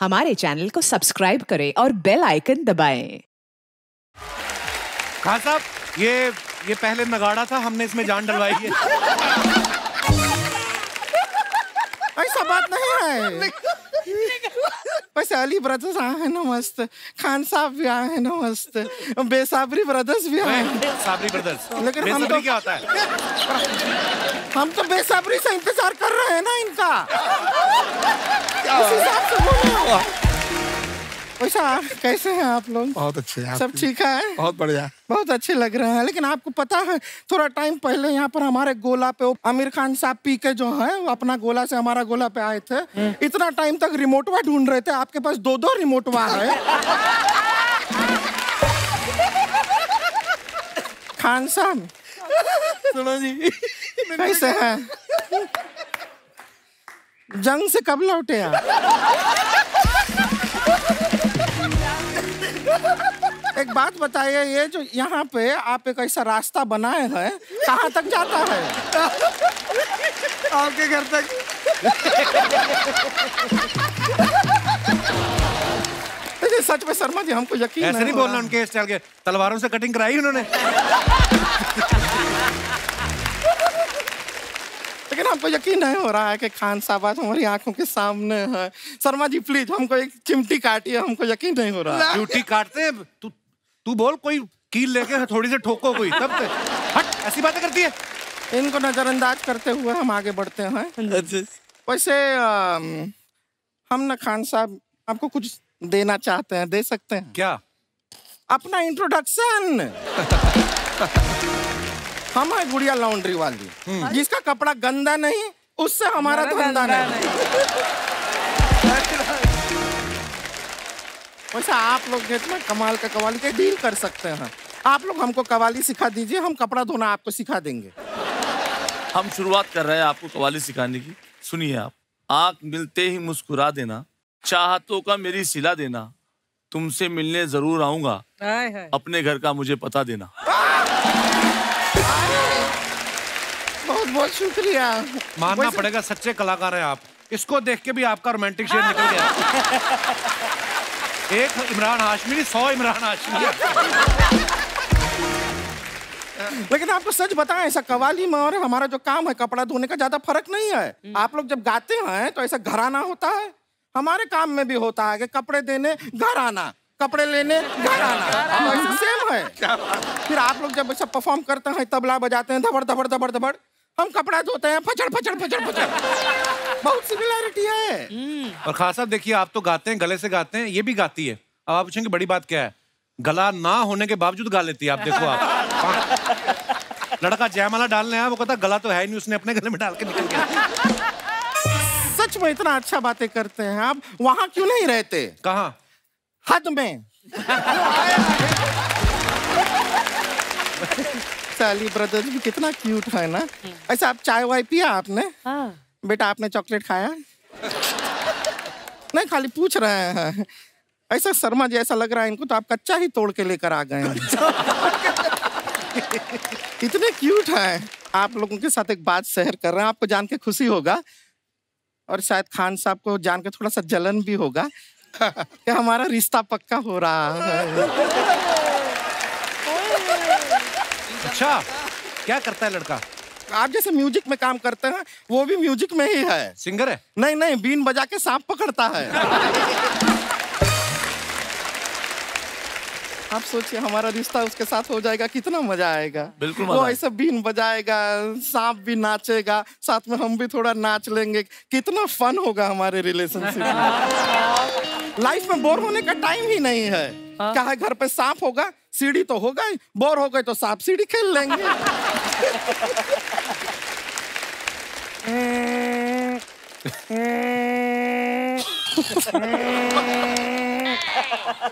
हमारे चैनल को सब्सक्राइब करें और बेल आइकन दबाएँ। खान साहब ये ये पहले नगाड़ा था हमने इसमें जान डलवाई है। ऐसा बात नहीं है। वैसे अली ब्रदर्स आए हैं ना मस्त। खान साहब भी आए हैं ना मस्त। बेसाबरी ब्रदर्स भी आए हैं। साबरी ब्रदर्स लेकिन हम तो- क्या होता है? हम तो बेसाबरी से इंतज़ार कर रहे हैं ना इनका। से वैसा कैसे हैं आप लोग? बहुत अच्छे हैं सब ठीक है? बहुत बढ़िया। बहुत अच्छे लग रहे हैं लेकिन आपको पता है थोड़ा टाइम पहले यहाँ पर हमारे गोला पे आमिर खान साहब पी के जो है वो अपना गोला से हमारा गोला पे आए थे। इतना टाइम तक रिमोटवा ढूंढ रहे थे आपके पास दो दो रिमोटवा है। खान साहब। सुनो जी। कैसे हैं? जंग से कब लौटे आप? एक बात बताइए ये जो यहाँ पे आप एक ऐसा रास्ता बनाए हैं कहाँ तक जाता है? आपके घर तक। देखिए सच में शर्मा जी हमको यकीन ऐसे नहीं बोलना उनके स्टाइल के तलवारों से कटिंग कराई उन्होंने। लेकिन हमको यकीन नहीं हो रहा है कि खान साहब आज हमारी आँखों के सामने है। शर्मा जी प्लीज़ हमको एक चिमटी काटिए हमको यकीन नहीं हो रहा ड्यूटी काटते हैं तू तू बोल कोई कील लेके थोड़ी से ठोको कोई तब ते- हट ऐसी बातें करती है। इनको नजरअंदाज करते हुए हम आगे बढ़ते हैं। वैसे हम ना खान साहब आपको कुछ देना चाहते हैं दे सकते हैं? क्या? अपना इंट्रोडक्शन हम है गुड़िया लॉन्ड्री वाली। जिसका कपड़ा गंदा नहीं उससे हमारा धंधा नहीं। वैसे आप लोग जितना कमाल का कवाली के डील कर सकते हैं। आप लोग हमको कवाली सिखा दीजिए हम कपड़ा धोना आपको सिखा देंगे। हम शुरुआत कर रहे हैं आपको कवाली सिखाने की। सुनिए आप आँख मिलते ही मुस्कुरा देना चाहतों का मेरी सिला देना तुमसे मिलने ज़रूर आऊँगा। अपने घर का मुझे पता देना। बहुत बहुत शुक्रिया। मानना पड़ेगा सच्चे कलाकार हैं आप। इसको देख के भी आपका रोमांटिक शेर निकल गया। एक इमरान हाशमी नहीं सौ इमरान हाशमी। लेकिन आपको सच बताएँ ऐसा कवाली में और हमारा जो काम है कपड़ा धोने का ज़्यादा फ़र्क नहीं है। आप लोग जब गाते हैं तो ऐसा घराना होता है। हमारे काम में भी होता है कि कपड़े देने घर आना कपड़े लेने घर आना। सेम है। फिर आप लोग जब ऐसा परफॉर्म करते हैं तबला बजाते हैं धबड़ धबड़ धबड़ धबड़ हम कपड़ा धोते हैं फचड़ फचड़ फचड़ फचड़। बहुत सिमिलैरिटी है। और खास साहब देखिए आप तो गाते हैं गले से गाते हैं ये भी गाती है। अब आप पूछेंगे बड़ी बात क्या है? गला ना होने के बावजूद गा लेती है आप देखो आप। लड़का जयमाला डालने आया वो कहता गला तो है ही नहीं उसने अपने गले में डाल के निकल गया। सच में इतना अच्छा बातें करते हैं आप वहाँ क्यों नहीं रहते? कहाँ? हद में साली ब्रदर्स भी कितना क्यूट है ना। ऐसा आप चाय वाय पिया आपने? बेटा आपने चॉकलेट खाया? नहीं खाली पूछ रहे हैं। ऐसा शर्मा जी ऐसा लग रहा है इनको तो आप कच्चा ही तोड़ के लेकर आ गए हैं। इतने क्यूट हैं। आप लोगों के साथ एक बात शेयर कर रहे हैं आपको जान के खुशी होगा। और शायद खान साहब को जान के थोड़ा सा जलन भी होगा। कि हमारा रिश्ता पक्का हो रहा है। अच्छा क्या करता है लड़का? आप जैसे म्यूज़िक में काम करते हैं वो भी म्यूज़िक में ही है। सिंगर है? नहीं नहीं बीन बजा के सांप पकड़ता है। आप सोचिए हमारा रिश्ता उसके साथ हो जाएगा कितना मज़ा आएगा। बिल्कुल वो। ऐसा बीन बजाएगा सांप भी नाचेगा साथ में हम भी थोड़ा नाच लेंगे। कितना फन होगा हमारे रिलेशनशिप में। लाइफ में बोर होने का टाइम ही नहीं है। क्या है घर पे सांप होगा सीढ़ी तो होगा ही बोर हो गए तो सांप सीढ़ी खेल लेंगे।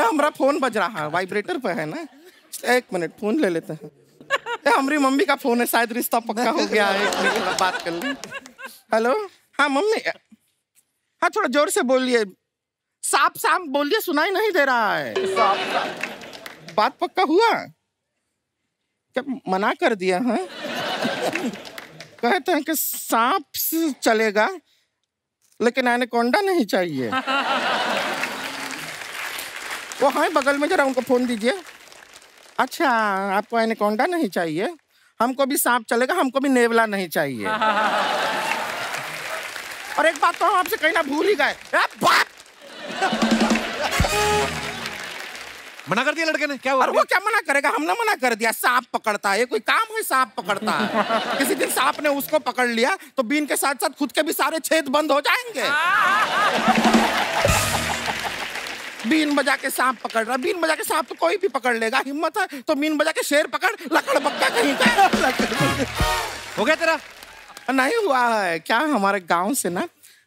हमारा फ़ोन बज रहा है वाइब्रेटर पे है ना? एक मिनट फ़ोन ले लेते हैं। हमारी मम्मी का फ़ोन है शायद रिश्ता पक्का हो गया है एक मिनट बात कर ली। हेलो हाँ मम्मी हाँ थोड़ा ज़ोर से बोलिए। साफ़ साफ़ बोलिए, सुनाई नहीं दे रहा है। बात पक्का हुआ? क्या मना कर दिया, है? कहते हैं कि सांप चलेगा, लेकिन एनाकोंडा नहीं चाहिए। वो, हैं, बगल में जरा उनको फ़ोन दीजिए। अच्छा आपको एनाकोंडा नहीं चाहिए। हमको भी सांप चलेगा, हमको भी नेवला नहीं चाहिए। और एक बात तो हम आपसे कहीं ना भूल ही गए! मना कर दिया लड़के ने? क्या हुआ? और वो क्या मना करेगा? हमने मना कर दिया। सांप पकड़ता है। कोई काम है? सांप पकड़ता है। किसी दिन सांप ने उसको पकड़ लिया तो बीन के साथ साथ खुद के भी सारे छेद बंद हो जाएँगे। बीन बजा के सांप पकड़ रहा। बीन बजा के सांप तो कोई भी पकड़ लेगा। हिम्मत है तो बीन बजा के शेर पकड़। लकड़ बक्का कहीं का हो गया तेरा? नहीं हुआ है। क्या हमारे गाँव से ना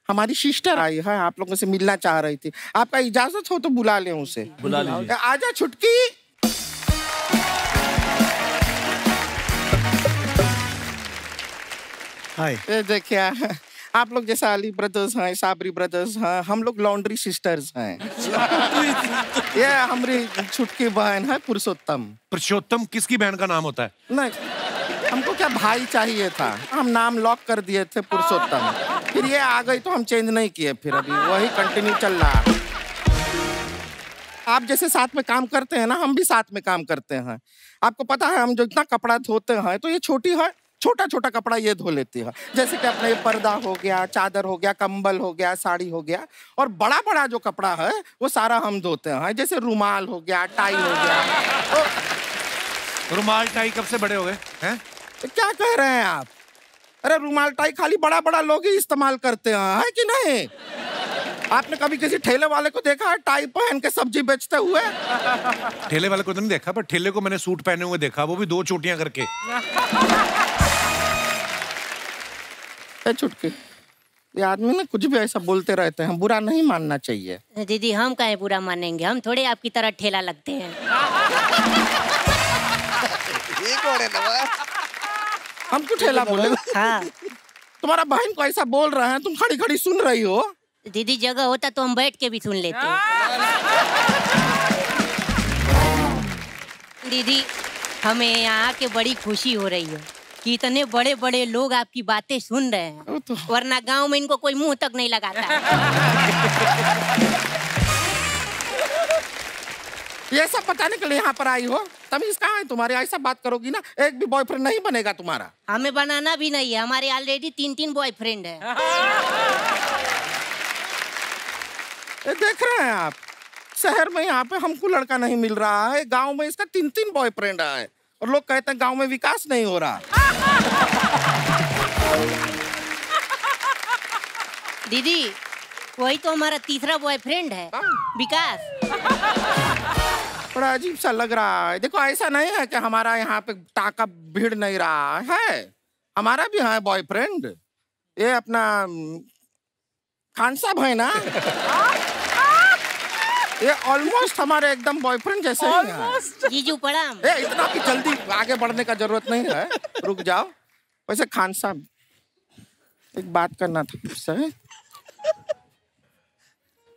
हमारी सिस्टर आई है आप लोगों से मिलना चाह रही थी। आपका इजाज़त हो तो बुला लें उसे। बुला लीजिए। आजा छुटकी। हाय। देखिए आप लोग जैसा अली ब्रदर्स हैं साबरी ब्रदर्स हैं हम लोग लॉन्ड्री सिस्टर्स हैं। ये हमारी छुटकी बहन है पुरुषोत्तम। पुरुषोत्तम किसकी बहन का नाम होता है? नहीं हमको क्या भाई चाहिए था? हम नाम लॉक कर दिए थे पुरुषोत्तम। फिर ये आ गई तो हम चेंज नहीं किए फिर अभी वही कंटिन्यू चल रहा है। आप जैसे साथ में काम करते हैं ना हम भी साथ में काम करते हैं। आपको पता है हम जो इतना कपड़ा धोते हैं तो ये छोटी है छोटा छोटा कपड़ा ये धो लेती है। जैसे कि अपना ये पर्दा हो गया चादर हो गया कंबल हो गया साड़ी हो गया और बड़ा बड़ा जो कपड़ा है वो सारा हम धोते हैं। जैसे रुमाल हो गया टाई हो गया तो रुमाल टाई कब से बड़े हो गए हैं? तो क्या कह रहे हैं आप? अरे रुमाल टाई खाली बड़ा बड़ा लोग ही इस्तेमाल करते हैं है कि नहीं? आपने कभी किसी ठेले वाले को देखा है टाई पहन के सब्ज़ी बेचते हुए? ठेले वाले को तो नहीं देखा पर ठेले को मैंने सूट पहने हुए देखा वो भी दो चोटियाँ करके। ए छुटकी ये आदमी ना कुछ भी ऐसा बोलते रहते हैं बुरा नहीं मानना चाहिए। दीदी हम कहे बुरा मानेंगे? हम थोड़े आपकी तरह ठेला लगते हैं। हम क्यों ठेला बोले हाँ? तुम्हारा बहन को ऐसा बोल रहे हैं? तुम खड़ी खड़ी सुन रही हो। दीदी जगह होता तो हम बैठ के भी सुन लेते। दीदी हमें यहाँ आके बड़ी खुशी हो रही है कि इतने बड़े बड़े लोग आपकी बातें सुन रहे हैं। तो वरना गाँव में इनको कोई मुँह तक नहीं लगाता। ये सब बताने के लिए यहाँ पर आई हो। तमीज कहाँ है तुम्हारे ऐसा बात करोगी ना एक भी बॉयफ्रेंड नहीं बनेगा तुम्हारा। हमें बनाना भी नहीं है हमारे ऑलरेडी तीन तीन बॉयफ्रेंड है। ये देख रहे हैं आप शहर में यहाँ पे हमको लड़का नहीं मिल रहा है गाँव में इसका तीन तीन बॉयफ्रेंड है और लोग कहते हैं गाँव में विकास नहीं हो रहा। दीदी वही तो हमारा तीसरा बॉयफ्रेंड है। विकास। बड़ा अजीब सा लग रहा है। देखो ऐसा नहीं है कि हमारा यहाँ पे टाका भीड़ नहीं रहा है। हमारा भी है बॉयफ्रेंड ये अपना खान साहब है ना? ये ऑलमोस्ट हमारे एकदम बॉयफ्रेंड जैसे ही हैं। जीजू प्रणाम। ए, इतना भी जल्दी आगे बढ़ने का ज़रूरत नहीं है। रुक जाओ। वैसे खान साहब एक बात करना था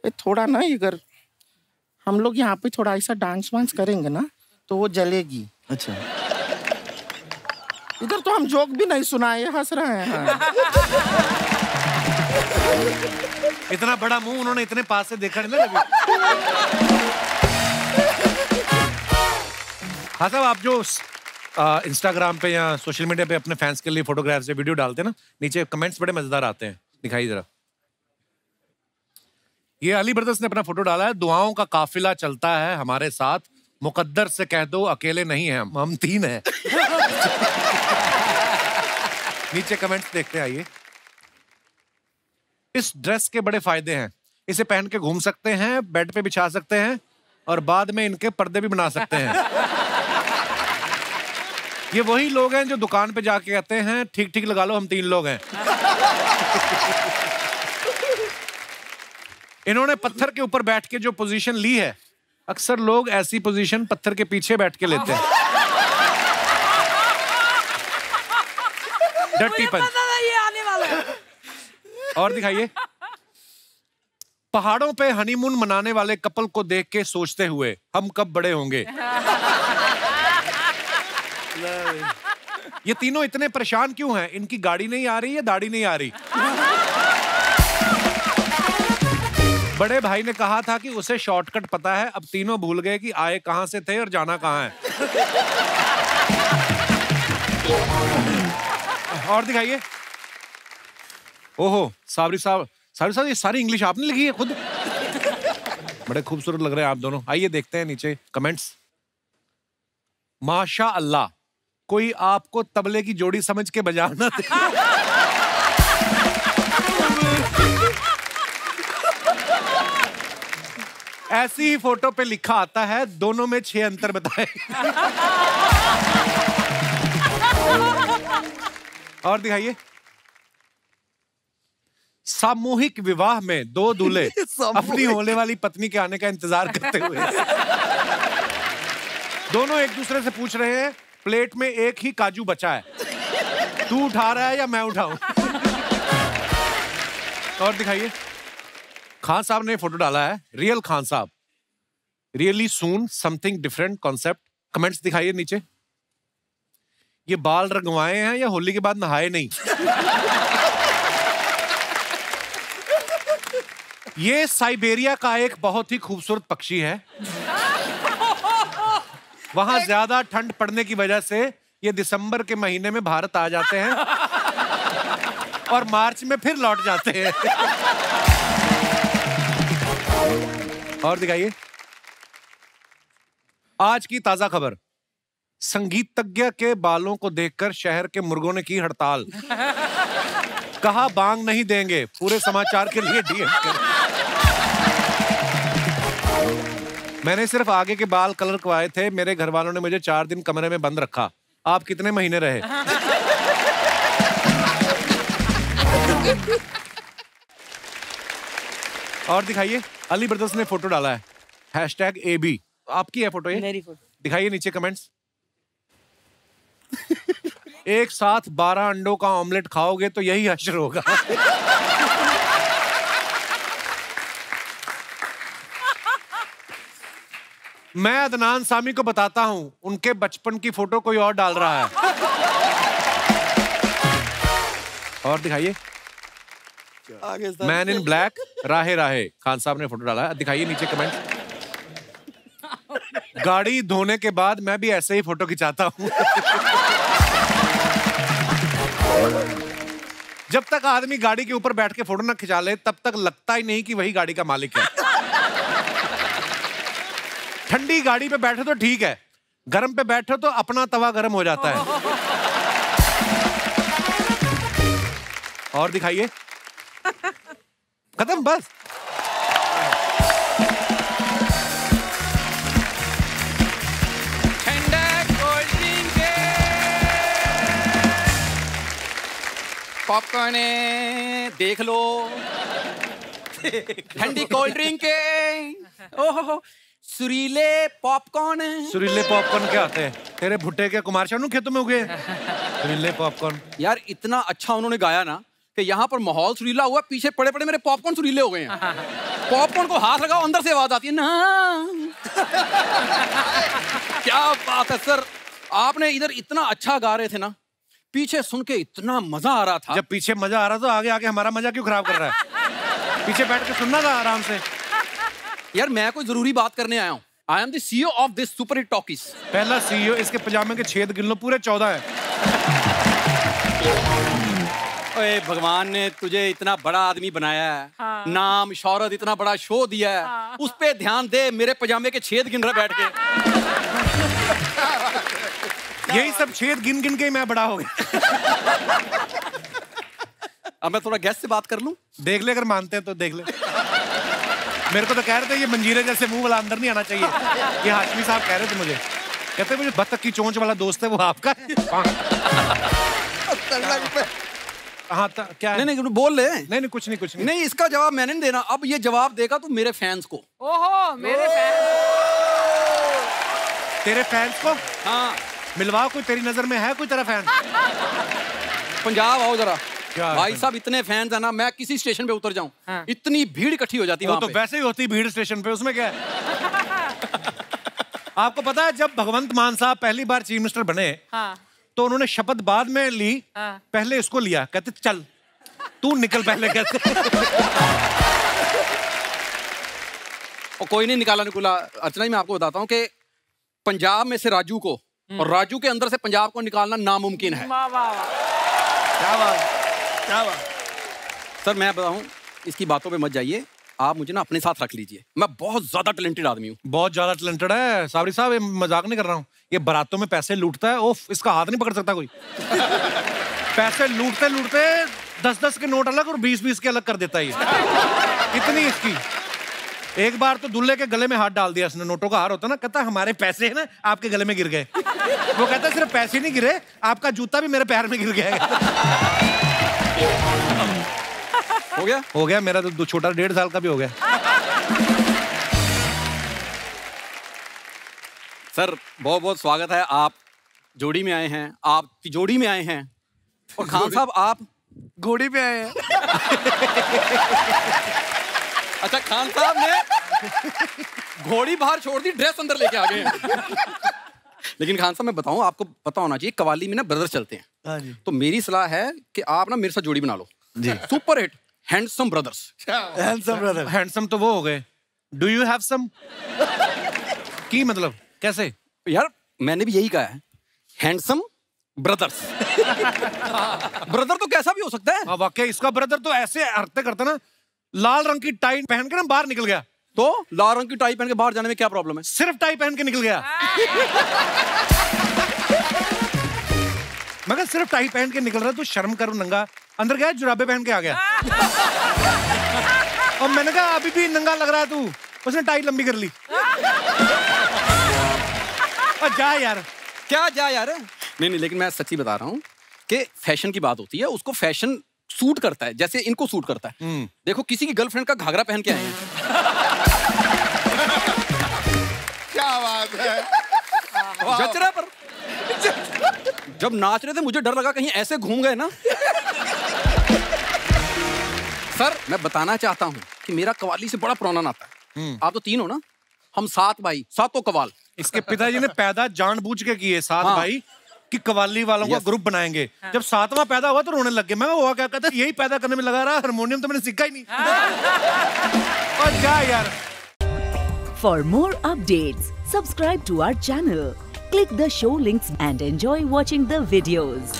ये थोड़ा ना अगर हम लोग यहाँ पे थोड़ा ऐसा डांस वांस करेंगे ना तो वो जलेगी। अच्छा। इधर तो हम जोक भी नहीं सुनाए हंस रहे हैं। इतना बड़ा मुँह उन्होंने इतने पास से देखा नहीं ना हाँ साहब आप जो इंस्टाग्राम पे या सोशल मीडिया पे अपने फैंस के लिए फोटोग्राफ्स या वीडियो डालते हैं ना नीचे कमेंट्स बड़े मज़ेदार आते हैं। दिखाई जरा। ये अली ब्रदर्स ने अपना फ़ोटो डाला है, दुआओं का काफिला चलता है हमारे साथ। मुकद्दर से कह दो, अकेले नहीं हैं हम तीन हैं। नीचे कमेंट्स देखते आइए। इस ड्रेस के बड़े फ़ायदे हैं। इसे पहन के घूम सकते हैं बेड पे बिछा सकते हैं, और बाद में इनके पर्दे भी बना सकते हैं। ये वही लोग हैं जो दुकान पे जाके कहते हैं ठीक ठीक लगा लो, हम तीन लोग हैं। इन्होंने पत्थर के ऊपर बैठ के जो पोजीशन ली है अक्सर लोग ऐसी पोजीशन पत्थर के पीछे बैठ के लेते हैं। डर्टी पंच और दिखाइए। पहाड़ों पे हनीमून मनाने वाले कपल को देख के सोचते हुए हम कब बड़े होंगे? ये तीनों इतने परेशान क्यों हैं? इनकी गाड़ी नहीं आ रही या दाढ़ी नहीं आ रही? बड़े भाई ने कहा था कि उसे शॉर्टकट पता है, अब तीनों भूल गए कि आए कहाँ से थे और जाना कहाँ है। और दिखाइए। ओहो साबरी साहब साबरी साहब, ये सारी इंग्लिश आपने लिखी है खुद? बड़े खूबसूरत लग रहे हैं आप दोनों। आइए देखते हैं नीचे कमेंट्स माशा अल्लाह कोई आपको तबले की जोड़ी समझ के बजाना ऐसी ही फ़ोटो पे लिखा आता है दोनों में छह अंतर बताए। और दिखाइए। सामूहिक विवाह में दो दूल्हे अपनी होने वाली पत्नी के आने का इंतज़ार करते हुए। दोनों एक दूसरे से पूछ रहे हैं प्लेट में एक ही काजू बचा है। तू उठा रहा है या मैं उठाऊं? और दिखाइए। खान साहब ने फ़ोटो डाला है, real Khan Sahab. Really soon something different concept comments दिखाइए नीचे। ये बाल रंगवाए हैं या होली के बाद नहाए नहीं? ये साइबेरिया का एक बहुत ही खूबसूरत पक्षी है। वहाँ ज़्यादा ठंड पड़ने की वजह से ये दिसंबर के महीने में भारत आ जाते हैं और मार्च में फिर लौट जाते हैं। और दिखाइए। आज की ताज़ा खबर। संगीतज्ञ के बालों को देखकर शहर के मुर्गों ने की हड़ताल। कहा, बांग नहीं देंगे। पूरे समाचार के लिए डीएम मैंने सिर्फ़ आगे के बाल कलर करवाए थे। मेरे घर वालों ने मुझे चार दिन कमरे में बंद रखा। आप कितने महीने रहे? और दिखाइए अली ब्रदर्स ने फ़ोटो डाला है। हैशटैग ए बी आपकी है फ़ोटो ये? मेरी फ़ोटो। दिखाइए नीचे कमेंट्स एक साथ बारह अंडों का ऑमलेट खाओगे तो यही हशर होगा। मैं अदनान सामी को बताता हूँ उनके बचपन की फ़ोटो कोई और डाल रहा है। और दिखाइए। मैन इन ब्लैक राहे राहे। खान साहब ने फ़ोटो डाला दिखाइए नीचे कमेंट गाड़ी धोने के बाद मैं भी ऐसे ही फ़ोटो खिंचाता हूँ। जब तक आदमी गाड़ी के ऊपर बैठ के फ़ोटो ना खिंचा ले, तब तक लगता ही नहीं कि वही गाड़ी का मालिक है। ठंडी गाड़ी पे बैठे तो ठीक है। गर्म पे बैठे तो अपना तवा गर्म हो जाता है। और दिखाइए। खत्म बस। पॉपकॉर्न देख लो। ठंडी कोल्ड ड्रिंक ओहो सुरीले पॉपकॉर्न। सुरीले पॉपकॉर्न क्या आते हैं? तेरे भुट्टे के कुमार शानू खेतों में उगे? सुरीले पॉपकॉर्न। यार इतना अच्छा उन्होंने गाया ना कि यहाँ पर माहौल सुरीला हुआ पीछे पड़े पड़े मेरे पॉपकॉर्न सुरीले हो गए हैं। पॉपकॉर्न को हाथ लगाओ अंदर से आवाज़ आती है ना। क्या बात है सर। आपने इधर इतना अच्छा गा रहे थे ना पीछे सुन के इतना मज़ा आ रहा था। जब पीछे मज़ा आ रहा तो आगे आके हमारा मज़ा क्यों खराब कर रहा है? पीछे बैठ के सुनना था आराम से। यार मैं कोई ज़रूरी बात करने आया हूँ। I am the CEO of this super hit talkies पहला सीईओ इसके पजामे के छेद गिन लो पूरे चौदह है। ओए भगवान ने तुझे इतना बड़ा आदमी बनाया है। हाँ। नाम शौहरत इतना बड़ा शो दिया है। हाँ। उस पे ध्यान दे मेरे पजामे के छेद गिन रहा बैठ के। यही सब छेद गिन गिन के ही मैं बड़ा हो गया। अब मैं थोड़ा गैस से बात कर लूँ। देख ले अगर मानते हैं तो देख ले। मेरे को तो कह रहे थे ये मंजीरे जैसे मुँह वाला अंदर नहीं आना चाहिए। ये हाशमी साहब कह रहे थे मुझे। कहते मुझे बत्तख की चोंच वाला दोस्त है वो आपका है त- क्या है? नहीं नहीं बोल ले नहीं नहीं कुछ नहीं कुछ नहीं। नहीं इसका जवाब मैंने नहीं देना। अब ये जवाब देगा तू मेरे फैंस को। ओहो मेरे फ़ैन तेरे फैंस को? हाँ। मिलवा कोई तेरी नज़र में है कोई तेरा फ़ैन पंजाब आओ जरा। भाई साहब इतने फैंस है ना मैं किसी स्टेशन पे उतर जाऊँ। हाँ। इतनी भीड़ इकट्ठी हो जाती है वो तो पे। वैसे ही होती भीड़ स्टेशन पे उसमें क्या है? आपको पता है जब भगवंत मान साहब पहली बार चीफ मिनिस्टर बने हाँ। तो उन्होंने शपथ बाद में ली हाँ। पहले इसको लिया कहते चल तू निकल पहले कहते. और कोई नहीं निकाला निकुला अर्चना जी मैं आपको बताता हूँ कि पंजाब में से राजू को और राजू के अंदर से पंजाब को निकालना नामुमकिन है। क्या बात क्या बात। सर मैं बताऊँ इसकी बातों पे मत जाइए। आप मुझे ना अपने साथ रख लीजिए। मैं बहुत ज़्यादा टैलेंटेड आदमी हूँ। बहुत ज़्यादा टैलेंटेड है। साबरी साहब मज़ाक नहीं कर रहा हूँ। ये बारातों में पैसे लूटता है ओफ इसका हाथ नहीं पकड़ सकता कोई। पैसे लूटते लूटते दस दस के नोट अलग और बीस बीस के अलग कर देता है ये। इतनी इसकी। एक बार तो दूल्हे के गले में हाथ डाल दिया इसने नोटों का हार होता ना कहता हमारे पैसे है ना आपके गले में गिर गए। वो कहता सिर्फ़ पैसे नहीं गिरे आपका जूता भी मेरे पैर में गिर गया हो। गया? हो गया मेरा तो छोटा डेढ़ साल का भी हो गया। सर बहुत बहुत स्वागत है। आप जोड़ी में आए हैं। आप तिजोड़ी में आए हैं। और खान साहब आप? घोड़ी पे आए हैं। अच्छा खान साहब ने घोड़ी बाहर छोड़ दी ड्रेस अंदर लेके आ गए हैं। लेकिन खान साहब मैं बताऊँ आपको पता होना चाहिए कवाली में ना ब्रदर चलते हैं। हाँ जी। तो मेरी सलाह है कि आप ना मेरे साथ जोड़ी बना लो। जी। Super hit handsome brothers handsome brother handsome तो वो हो गए। डू यू हैव सम की मतलब? कैसे? यार मैंने भी यही कहा है। हैंडसम ब्रदर्स ब्रदर तो कैसा भी हो सकता है। हाँ वाकई इसका ब्रदर तो ऐसे हरकतें करता ना लाल रंग की टाई पहन के ना बाहर निकल गया। तो लाल रंग की टाई पहन के बाहर जाने में क्या प्रॉब्लम है? सिर्फ़ टाई पहन के निकल गया। मगर सिर्फ़ टाई पहन के निकल रहा तू शर्म करो नंगा। अंदर गया जुराबे पहन के आ गया। और मैंने कहा अभी भी नंगा लग रहा है तू। उसने टाई लंबी कर ली। जा यार। क्या जा यार? नहीं नहीं लेकिन मैं सच्ची बता रहा हूँ कि फ़ैशन की बात होती है उसको फ़ैशन सूट करता है जैसे इनको सूट करता है। देखो किसी की गर्लफ्रेंड का घाघरा पहन के आए हैं। क्या बात है। जच रहा पर जब नाच रहे थे मुझे डर लगा कहीं ऐसे घूम गए ना। सर मैं बताना चाहता हूँ कि मेरा कवाली से बड़ा पुराना नाता है। आप तो तीन हो ना? हम सात भाई सातों कवाल। इसके पिताजी ने पैदा जानबूझ के किए सात हाँ। भाई कि कवाली वालों का ग्रुप बनाएँगे। हाँ। जब सातवां पैदा हुआ तो रोने लग गए। मैं हुआ क्या कहता यही पैदा करने में लगा रहा हारमोनियम तो मैंने सीखा ही नहीं। और जा यार। For more updates, subscribe to our channel, click the show links and enjoy watching the videos.